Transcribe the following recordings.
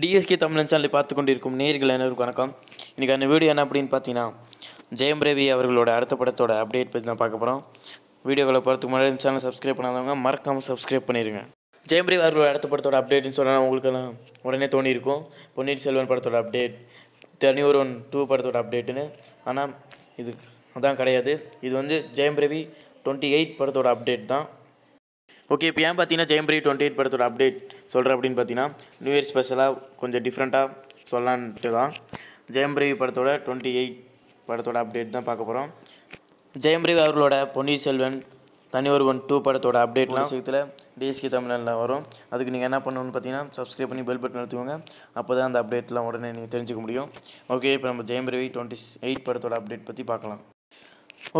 TSK தமிழன் சேனலை பார்த்து கொண்டிருக்கும் நேர்கள் அனைவருக்கும் வணக்கம். இன்றைக்கி அந்த வீடியோ என்ன அப்படின்னு பார்த்தீங்கன்னா ஜெயம் ரவி அவர்களோட அடுத்த படத்தோட அப்டேட் பற்றி தான் பார்க்க போகிறோம் வீடியோக்களை பார்த்துக்கு முன்னாடி இந்த சேனல் சப்ஸ்கிரைப் பண்ணாதவங்க மறக்காமல் சப்ஸ்கிரைப் பண்ணிடுங்க ஜெயம் ரவி அவர்களோட அடுத்த படத்தோட அப்டேட்னு சொன்னால் உங்களுக்கெல்லாம் உடனே தோணியிருக்கும். பொன்னியின் செல்வன் படத்தோட அப்டேட் தனி ஒருவன் டூ படத்தோட அப்டேட்டுன்னு ஆனால் இது அதான் கிடையாது. இது வந்து ஜெயம் ரவி டுவெண்ட்டி எயிட் படத்தோட அப்டேட் தான். ஓகே இப்போ ஏன் பார்த்தீங்கன்னா ஜெயம் ரவி டுவெண்ட்டி எயிட் படத்தோட அப்டேட் சொல்கிறேன் அப்படின்னு பார்த்தீங்கன்னா நியூ இயர் ஸ்பெஷலாக கொஞ்சம் டிஃப்ரெண்ட்டாக சொல்லலான்ட்டு தான். ஜெயம் ரவி படத்தோட டுவெண்ட்டி எயிட் படத்தோட அப்டேட் தான் பார்க்க போகிறோம் ஜெயம் ரவி அவர்களோட பொன்னியின் செல்வன் தனி ஒருவன் டூ படத்தோட அப்டேட்லாம் விஷயத்தில் டிஎஸ்கே தமிழில் வரும். அதுக்கு நீங்கள் என்ன பண்ணணும்னு பார்த்தீங்கன்னா சப்ஸ்கிரைப் பண்ணி பெல் பட்டன் எடுத்துக்கோங்க அப்போ தான் அந்த அப்டேட்லாம் உடனே நீங்கள் தெரிஞ்சுக்க முடியும். ஓகே இப்போ நம்ம ஜெயம் ரவி டுவெண்ட்டி எயிட் படத்தோட அப்டேட் பற்றி பார்க்கலாம்.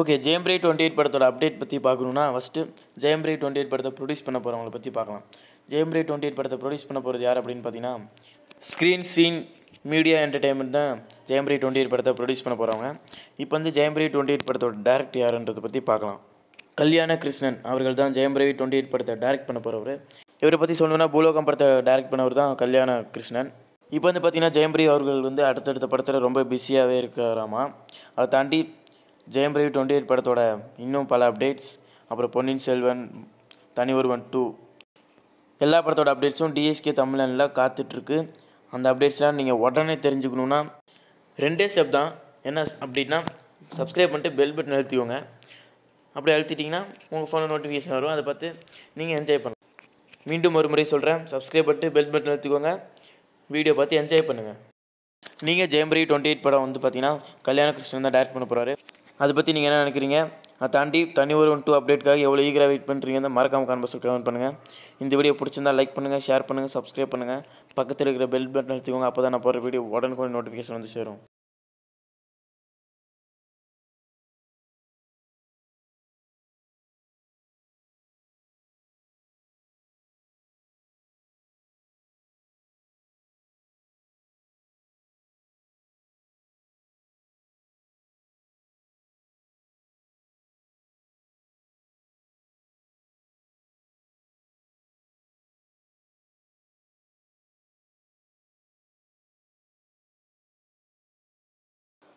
ஓகே ஜெயம் டுவெண்ட்டி எயிட் படத்தோட அப்டேட் பற்றி பார்க்கணுன்னா ஃபஸ்ட்டு ஜெயம் டுவெண்ட்டி எயிட் படத்தை ப்ரொடியூஸ் பண்ண போகிறவங்களை பற்றி பார்க்கலாம். ஜெயம் டுவெண்ட்டி எயிட் படத்தை ப்ரொடியூஸ் பண்ண போகிறது யார் அப்படின்னு பார்த்தீங்கன்னா ஸ்க்ரீன் சீன் மீடியா என்டர்டெயின்மெண்ட் தான் ஜெயம் டுவெண்ட்டி எயிட் படத்தை ப்ரொடியூஸ் பண்ண போகிறவங்க இப்போ வந்து ஜெயம் டுவெண்ட்டி எயிட் படத்தோட டேரக்ட் யாருன்றதை பற்றி பார்க்கலாம். கல்யாண கிருஷ்ணன் அவர்கள் தான் ஜெயம் டுவெண்ட்டி எயிட் படத்தை டேரக்ட் பண்ண போகிறவர் இவரை பற்றி சொல்லணும்னா பூலோகம் படத்தை டேரக்ட் பண்ணவர் தான் கல்யாண கிருஷ்ணன். இப்போ வந்து பார்த்தீங்கன்னா ஜெயம் அவர்கள் வந்து அடுத்தடுத்த படத்தில் ரொம்ப பிஸியாகவே இருக்கிறாமா அதை தாண்டி ஜெயம் ரவி டுவெண்ட்டி எயிட் படத்தோட இன்னும் பல அப்டேட்ஸ் அப்புறம் பொன்னியின் செல்வன் தனி ஒருவன் டூ எல்லா படத்தோட அப்டேட்ஸும் டிஎஸ்கே தமிழனில் காத்துட்ருக்கு. அந்த அப்டேட்ஸ்லாம் நீங்கள் உடனே தெரிஞ்சுக்கணுன்னா ரெண்டே ஸ்டெப் தான். என்ன அப்படின்னா சப்ஸ்கிரைப் பண்ணிட்டு பெல் பட்டன் அழுத்திக்கோங்க. அப்படி அழுத்திட்டிங்கன்னா உங்கள் ஃபோனில் நோட்டிஃபிகேஷன் வரும். அதை பார்த்து நீங்கள் என்ஜாய் பண்ணலாம். மீண்டும் ஒரு முறை சொல்கிறேன் சப்ஸ்கிரைப் பண்ணிட்டு பெல் பட்டன் அழுத்திக்கோங்க. வீடியோ பார்த்து என்ஜாய் பண்ணுங்கள் நீங்கள் ஜெயம்பரி டுவெண்ட்டி எயிட் படம் வந்து பார்த்தீங்கன்னா கல்யாண கிருஷ்ணன் தான் டேரக்ட் பண்ண போகிறாரு அதை பற்றி நீங்கள் என்ன நினைக்கிறீங்க? அதை தாண்டி தனி ஒரு ஒன் டூ அப்டேட்காக எவ்வளோ ஈகராக வெயிட் பண்ணுறீங்க மறக்காமல் கான்பஸில் கமெண்ட் பண்ணுங்கள் இந்த வீடியோ பிடிச்சிருந்தா லைக் பண்ணுங்கள் ஷேர் பண்ணுங்கள் சப்ஸ்கிரைப் பண்ணுங்கள் பக்கத்தில் இருக்கிற பெல் பட்டன் எடுத்துக்கோங்க அப்போ தான் நான் போகிற வீடியோ உடனுக்குடன் நோட்டிஃபிகேஷன் வந்து சேரும்.